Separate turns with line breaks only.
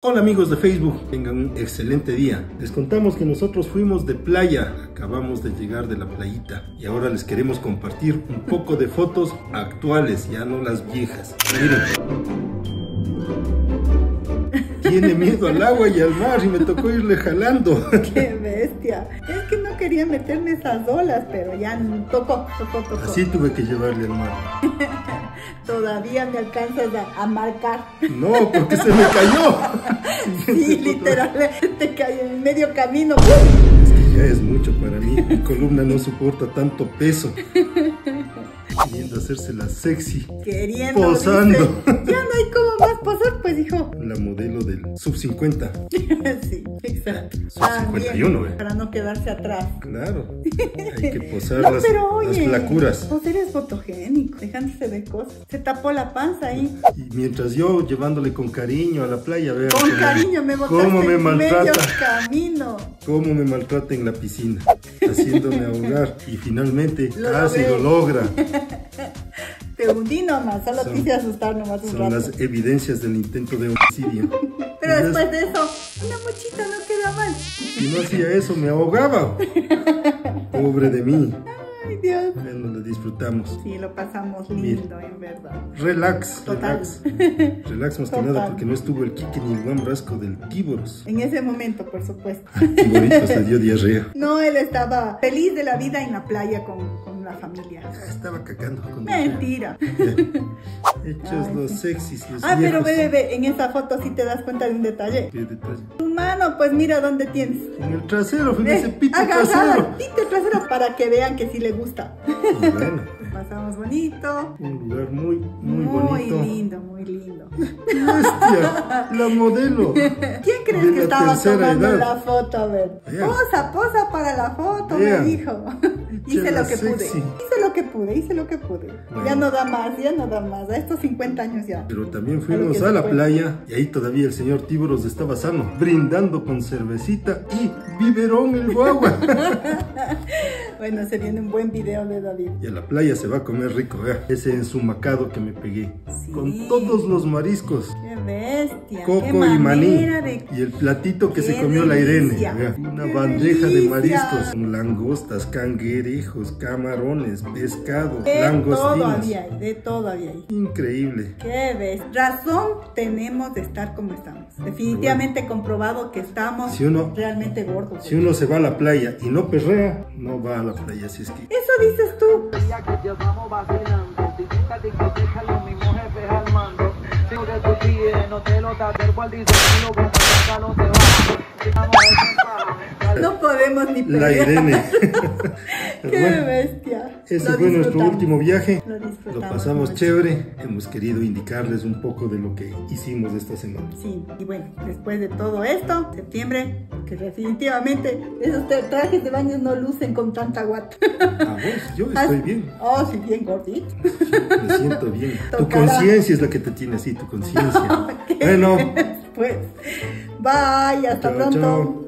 Hola amigos de Facebook, tengan un excelente día. Les contamos que nosotros fuimos de playa, acabamos de llegar de la playita y ahora les queremos compartir un poco de fotos actuales, ya no las viejas. Miren. Tiene miedo al agua y al mar y me tocó irle jalando.
¡Qué bestia! Quería meterme esas olas, pero ya tocó, tocó, tocó.
Así tuve que llevarle al mar.
Todavía me alcanzas a, marcar.
No, porque se me cayó.
sí, literalmente te cayó en medio camino.
Es que ya es mucho para mí. Mi columna no soporta tanto peso. Queriendo hacerse la sexy.
Queriendo.
Posando.
ya no posar, pues hijo.
La modelo del sub 50.
sí, exacto.
Sub 51,
eh. Para no quedarse atrás.
Claro. Hay que posar las, pero, oye, las flacuras.
Vos eres fotogénico, dejándose de cosas. Se tapó la panza ahí.
Y mientras yo llevándole con cariño a la playa, vea.
Con cariño me
¿Cómo me maltrata?
medio camino.
Cómo me maltrata en la piscina, haciéndome ahogar. Y finalmente casi lo logra.
Te hundí nomás, solo te hice asustar nomás un
son
rato.
las evidencias del intento de homicidio.
Pero después de eso, una mochita no queda mal.
Si no hacía eso, me ahogaba. Pobre de mí.
Ay, Dios.
Bueno, lo disfrutamos.
Sí, lo pasamos lindo, en verdad.
Relax,
Total.
relax. Relax más que nada porque no estuvo el Kike ni el Brasco del Tíboros.
En ese momento, por supuesto.
Tíborito se dio diarrea.
No, él estaba feliz de la vida en la playa con, familia.
Estaba cagando con
Mentira.
Hechos los sexys, los
Ah, pero ve, en esa foto sí te das cuenta de un detalle.
Qué detalle.
Tu mano, pues mira dónde tienes.
En el trasero, pito
agarrada
trasero.
pito trasero para que vean que sí le gusta.
Y bueno,
Pasamos bonito.
un lugar muy, muy, bonito.
lindo, muy lindo.
Bestia, la modelo.
¿Quién crees
De
que estaba tomando
edad.
la foto? A ver. Posa, posa para la foto, me dijo. Hice lo que pude. Hice lo que pude, hice lo que pude.
Bueno.
Ya no da más, ya no da más. A estos 50 años ya.
Pero también fuimos a la
puede.
playa y ahí todavía el señor Tíboros estaba sano, brindando con cervecita y biberón el guagua.
Bueno, se viene un buen video de David.
y a la playa se va a comer rico, vea. Ese ensumacado que me pegué.
Sí.
Con todos los mariscos.
Qué bestia. qué
Coco y maní.
de-
Y el platito que
Qué
se comió la Irene. Una
Qué
bandeja de mariscos. Con langostas, canguerejos, camarones, pescado,
De todo había ahí, de todo había ahí.
Increíble.
¿Qué ves? Razón tenemos de estar como estamos. Definitivamente comprobado que estamos
Si uno-
realmente gordos.
Si uno se va a la playa y no perrea, no va a la playa. Así es que
Eso dices tú.
No
podemos ni
la
pelear.
Irene.
Qué
Bueno,
bestia.
Ese
Lo
fue nuestro último viaje.
Lo
Lo pasamos
mucho.
chévere. Hemos querido indicarles un poco de lo que hicimos esta semana.
Sí, y bueno, después de todo esto, septiembre, que definitivamente esos tra- trajes de baño no lucen con tanta guata.
A vos, yo estoy bien.
Oh, sí, bien gordito.
Me siento bien. Tu conciencia es la que te tiene así, tu conciencia. Bueno,
Pues, bye, hasta
Chao,
pronto.
chao.